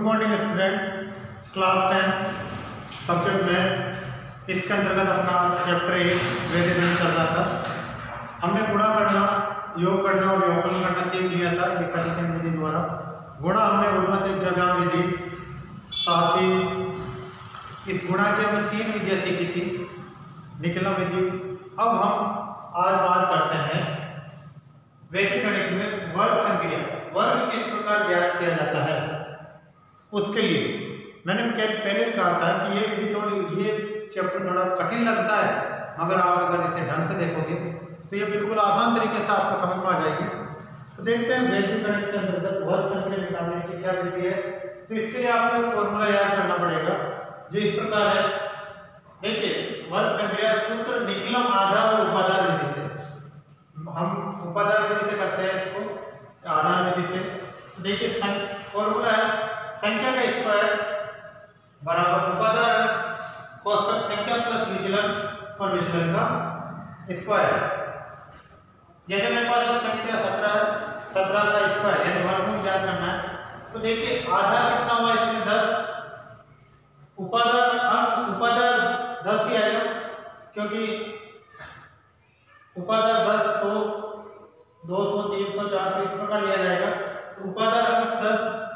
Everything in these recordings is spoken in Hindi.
Good morning student class tenth subject math इसके अंतर्गत अपना चैप्टर एट वेरिएबल चल रहा था। हमने गुणा करना, योग करना और व्याकरण करना सीख लिया था एक अधिकरण विधि द्वारा। गुणा हमने ऊर्ध्वाधर व्यायाम विधि, साथ ही इस गुणा की हमने तीन विधियाँ सीखी थी। निकलना विधि। अब हम आज बात करते हैं वैदिक गणित में वर्ग संक्रिया। वर्ग किस प्रकार ज्ञात किया जाता है? उसके लिए। मैंने पहले भी कहा था कि ये विधि थोड़ी, ये चैप्टर थोड़ा कठिन लगता है, मगर आप अगर इसे ढंग से देखोगे तो ये बिल्कुल आसान तरीके से आपको समझ में आ जाएगी। तो देखते हैं वैदिक गणित के अंतर्गत वर्ग संक्रिया निकालने की क्या विधि है। तो इसके लिए आपको एक फॉर्मूला याद करना पड़ेगा, जो इस प्रकार है। देखिए वर्ग संक्रिया सूत्र निखिलम आधार और उपाधार विधि से। हम उपाधार विधि से करते हैं इसको आधार विधि से। तो देखिए फॉर्मूला है संख्या का स्क्वायर बराबर उपादान कोष्टक संख्या प्लस विचलन और विचलन का स्क्वायर जैसे मेरे पास एक संख्या सत्रह सत्रह का स्क्वायर यानी वर्गमूल ज्ञात करना है तो देखिए आधार कितना हुआ इसमें? दस। उपादान, अंक, उपादान दस ही आएगा, क्योंकि उपादान दस, सौ, दो सौ, तीन सौ, चार सौ इस प्रकार लिया जाएगा। तो उपादान अंक दस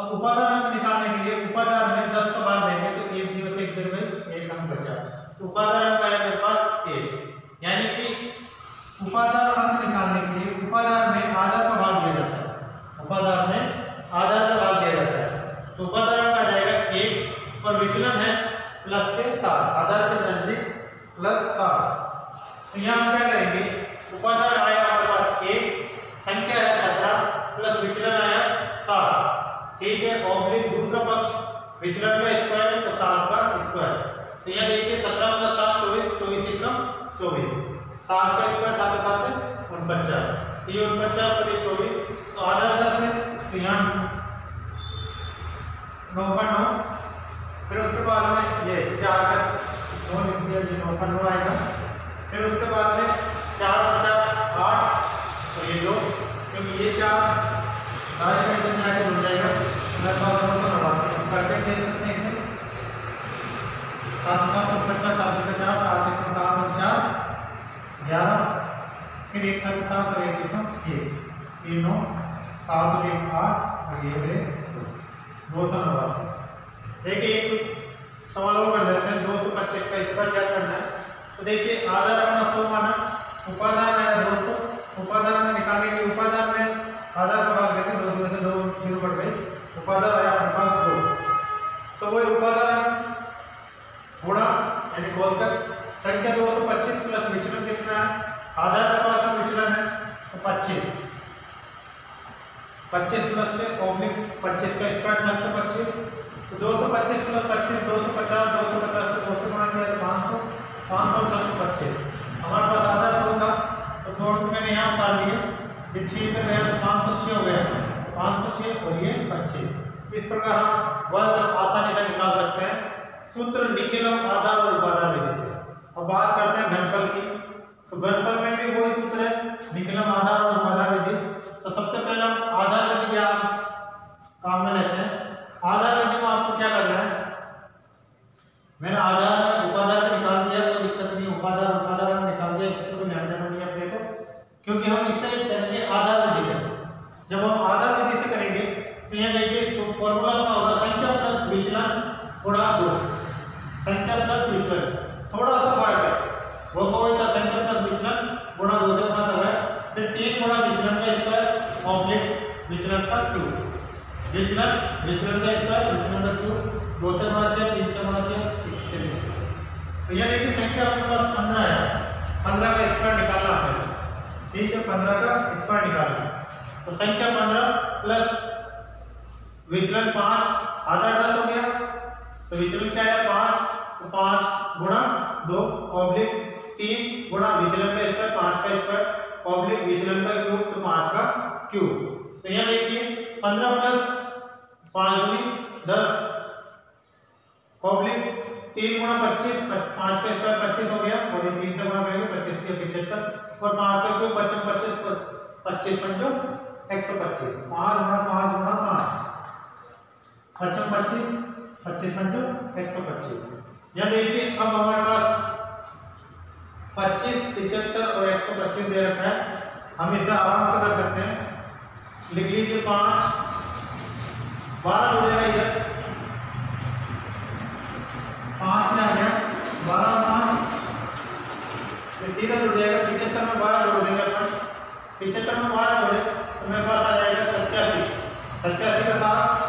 अब उपादान अंक निकालने के लिए उपादान में दस का बाद देंगे तो एक ज़ीरो से एक ज़ीरो में एक अंक बचा तो उपादान अंक आया मेरे पास एक। यानी कि उपादान अंक निकालने के लिए उपादान में आधार का भाग दिया जाता है। उपादान में आधार का भाग दिया जाता है। तो उपादान अंक आ जाएगा एक, और विचलन है प्लस के साथ आधार के नज़दीक प्लस सात। तो यहाँ हम क्या करेंगे? उपादान आया हमारे पास एक, संख्या है सत्रह, प्लस विचलन आया सात। ठीक है ऑब्लिक दूसरा पक्ष विचलन का स्क्वायर तो सात का स्क्वायर तो यहाँ देखिए सत्रह प्लस सात, चौबीस चौबीस एकम, चौबीस. सात का स्क्वायर सात का सात उनपचास. तो ये उनपचास और ये चौबीस. तो आधा दस है तो यहाँ नौ का नौ. फिर उसके बाद में ये चार का नौ लिख दिया, ये नौ का नौ आएगा. फिर उसके बाद में चार और चार आठ. तो ये दो. क्योंकि ये चार आगे का इधर जाके जुड़ जाएगा दस बार दो सौ नवासी हम करके देख सकते हैं इसे सात सौ सात पचास सात सौ चार सात एक सात और चार ग्यारह। फिर एक साथ सात और एक एक ये नौ सात और एक, आठ। और ये एक दो। दो सौ नवासी। देखिए, एक सवाल और कर लेते हैं। दो सौ पच्चीस का इसका क्या करना है? तो देखिए, आधार अपना सौ माना। उपादान है दो सौ। उपादान में निकालने के लिए उपादान में आधार का भाग देखें दो ज़ीरो से दो ज़ीरो बढ़ गई उपादान आया अपने पास दो। तो वही उपादान गुणा यानी कोष्टक संख्या दो सौ पच्चीस प्लस विचलन कितना है आधार के पास में विचलन है तो पच्चीस। पच्चीस प्लस के ओब्लिक पच्चीस का स्क्वायर छह सौ पच्चीस। तो दो सौ पच्चीस प्लस पच्चीस, दो सौ पचास, दो सौ पचास को दो सौ गुणा किया तो पाँच सौ पाँच सौ छः सौ पच्चीस। हमारे पास आधा सौ था तो दो मैंने यहाँ उतार लिए। फिर छः इधर गया तो पाँच सौ छः हो गया। पाँच सौ छः और ये पच्चीस। इस प्रकार हम वर्ग आसानी से निकाल सकते हैं। सूत्र निखिलम आधार और उपादान विधि से। अब बात करते हैं घनफल की। तो घनफल में भी वही सूत्र है निखिलम आधार और उपादान विधि। तो सबसे पहले हम आधार विधि क्या काम में लेते हैं। आधार विधि में आपको क्या करना है? मैंने आधार में उपादान में निकाल दिया, कोई दिक्कत नहीं उपादान उपादान में निकाल दिया, इससे कोई ध्यान देना नहीं अपने को, क्योंकि हम इससे करेंगे आधार विधि में जब हम आधार विधि से करेंगे तो यहाँ देखिए फॉर्मूला क्या होगा? संख्या प्लस विचलन गुणा दो। संख्या प्लस विचलन। थोड़ा सा फ़र्क है। वो कोई था संख्या प्लस विचलन, गुणा दो से गुणा कर रहा है। फिर तीन गुणा विचलन का स्क्वायर ऑब्लिक विचलन का क्यूब विचलन विचलन का स्क्वायर विचलन का क्यूब दो से गुणा किया, तीन से गुणा किया इससे तो यह देखिए संख्या आपके पास पंद्रह है। पंद्रह का स्क्वायर निकालना है। ठीक है, पंद्रह का स्क्वायर निकालना तो संख्या पंद्रह प्लस विचलन पाँच, आधा दस हो गया। तो विचलन क्या है? पाँच। तो पाँच गुणा दो ऑब्लिक तीन गुणा विचलन का स्क्वायर पाँच का स्क्वायर ऑब्लिक विचलन का क्यूब तो पाँच का क्यूब तो यहाँ देखिए, पंद्रह प्लस पाँच दूनी दस ऑब्लिक तीन गुणा पच्चीस, पाँच का स्क्वायर पच्चीस हो गया, और ये तीन से गुणा करेंगे पच्चीस से पिछहत्तर, और पाँच का क्यूब पच्चीस पच्चीस पच्चीस पंचो एक सौ पच्चीस. पाँच गुणा पाँच गुणा पाँच. पचपन पच्चीस पच्चीस पंचो एक सौ पच्चीस. यहाँ देखिए, अब हमारे पास पच्चीस पिछहत्तर और एक सौ पच्चीस दे रखा है। हम इसे आराम से कर सकते हैं। लिख लीजिए पाँच। बारह जुड़ेगा इधर। पाँच में आ गया। बारह पाँच। सीधा जुड़ जाएगा। पिछहत्तर में बारह जोड़ देंगे अपन। पिछहत्तर में बारह जोड़े। तो मेरे पास आ जाएगा सत्यासी। सत्यासी का सात।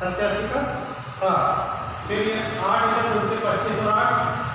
सत्यासी का सात। फिर आठ इधर जुड़ के पच्चीस और आठ।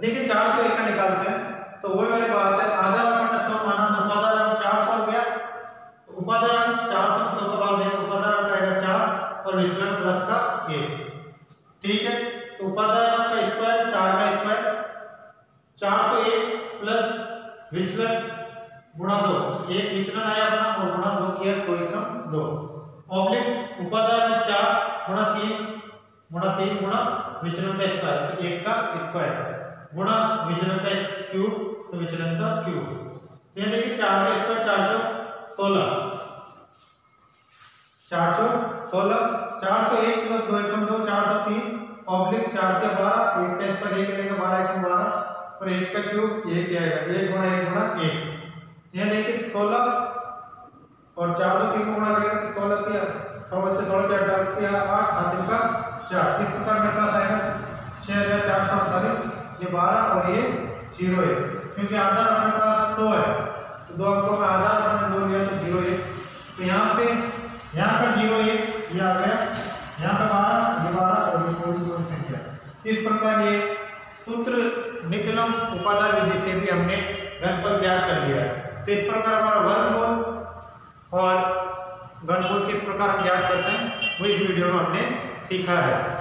देखिए, चार सौ एक का निकालते हैं। तो वही वाली बात है, आधा अपन सौ माना तो उपादान चार सौ हो गया। तो उपादान चार सौ सौ का भाग देंगे का आएगा चार, और विचलन प्लस का एक। ठीक है? तो उपादान का स्क्वायर चार का स्क्वायर चार सौ एक प्लस विचलन गुणा दो। तो एक विचलन आया अपना, और गुणा दो किया तो एकम दो। ऑब्लिक उपादान चार, गुणा तीन गुणा तीन गुणा विचलन का स्क्वायर तो एक का स्क्वायर गुणा विचलन का क्यूब तो विचलन का क्यूब तो ये देखिए, चार का स्क्वायर चार चौक सोलह. चार चौक सोलह. चार सौ एक प्लस दो एकम दो, चार सौ तीन. ऑब्लिक चार के बारह, एक का स्क्वायर एक रहेगा बारह एकम बारह. और एक का क्यूब एक आएगा. एक गुणा एक गुणा एक. यहाँ देखिए, सोलह और चार सौ तीन को गुणा करेंगे तो सोलह किया. सौ बच्चे सोलह चार किया, आठ. हासिल का चार. इस प्रकार मेरे पास आएगा? छः हज़ार चार सौ अड़तालीस. ये बारह और ये ज़ीरो है क्योंकि आधार अपने पास सौ है तो दो अंकों में आधार अपने दो लिया तो ज़ीरो एक। तो यहाँ से, यहाँ का ज़ीरो एक, ये आ गया। यहाँ का बारह, ये बारह और ये कोई कोई संख्या इस प्रकार ये सूत्र निकलम उपादान विधि से भी हमने घनफल ज्ञात कर लिया है। तो इस प्रकार हमारा वर्गमूल और घनमूल किस प्रकार ज्ञात करते हैं, वो इस वीडियो में हमने सीखा है।